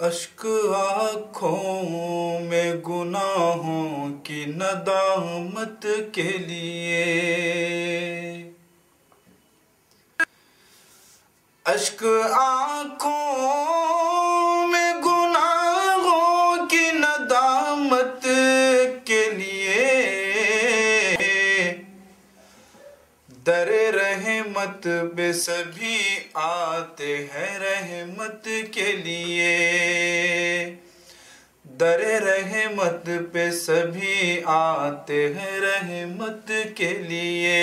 अश्क आँखों में गुनाहों की नदामत के लिए। अश्क आँखों रहमत पे सभी आते हैं रहमत के लिए। दर रहमत पे सभी आते हैं रहमत के लिए।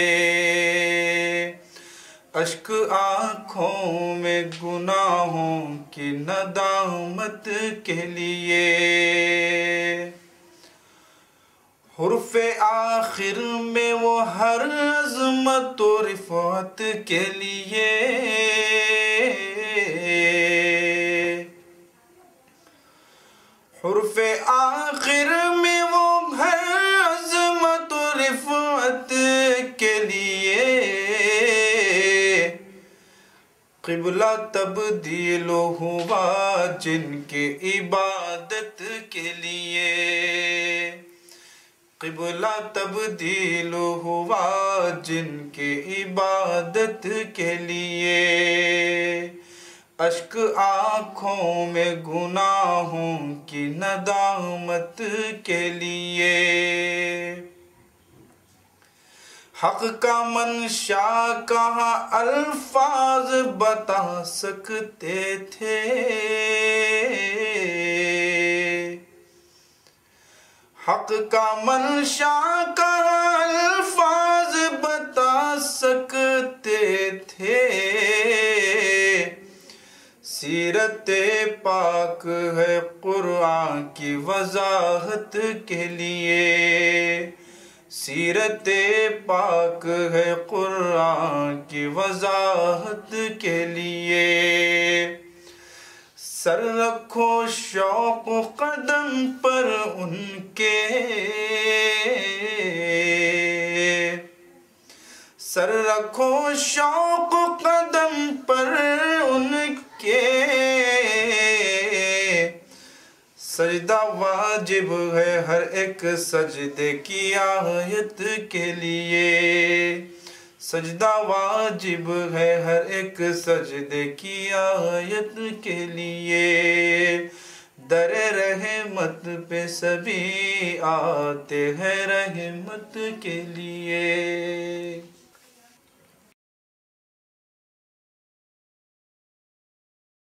अश्क आँखों में गुनाहों की नदामत के लिए। हुर्फ आखिर में वो हर अजमत और रिफत के लिए। हुर्फ आखिर में वो हर अजमत और रिफत के लिए। किबला तब्दील हुआ जिनके इबादत के लिए। किबला तब्दील हुआ जिनके इबादत के लिए। अश्क आँखों में गुनाहों की नदामत के लिए। हक का मंशा कहा अल्फाज बता सकते थे? हक का मंशा का अल्फाज बता सकते थे। सीरत पाक है कुरान की वजाहत के लिए। सीरत पाक है कुरान की वजाहत के लिए। सर रखो शौक कदम पर उनके। सर रखो शौक कदम पर उनके। सजदा वाजिब है हर एक सजदे की आयत के लिए। सजदा वाजिब है हर एक सजदे की आयत के लिए। दर रहमत पे सभी आते हैं रहमत के लिए।